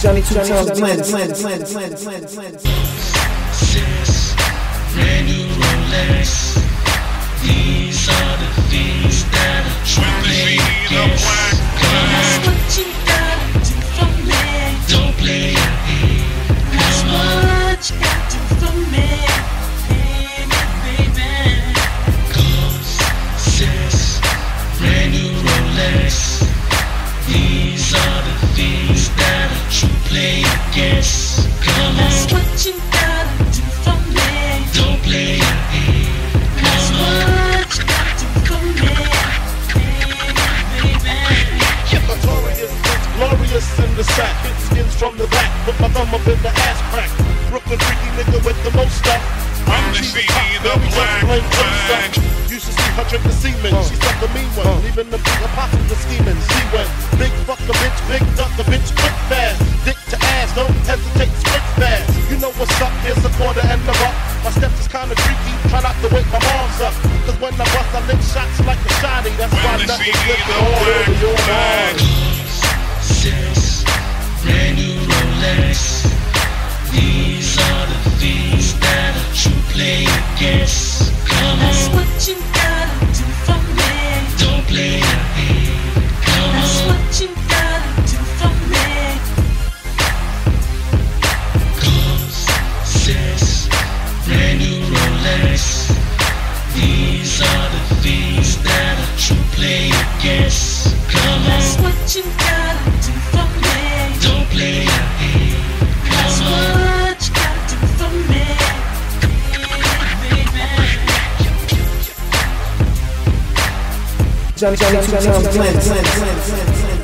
Johnny two times blend, player gets. Come That's on, what you gotta do for me. don't play. That's what you gotta do for me. Baby, baby. Notorious, it's glorious in the sack. Hit skins from the back, put my thumb up in the ass crack. Brooklyn freaky nigga with the most stuff. I'm the cheesy C, the baby, black plain good Used to see her drink the semen, she sucked the mean one. Uh. Even the big apostles the scheming. See when wake my arms up. Cause when I bust, I lick shots like a shotty. That's why When the nothing's C, lifted all over your mind. sis, brand new Rolex. These are the things that a true player gets. These are the things that a true player gets. Come That's on, what you gotta do for me. don't play your game. That's Come on. what you gotta do for me. Baby. Johnny Johnny two times blend, blend, blend, blend.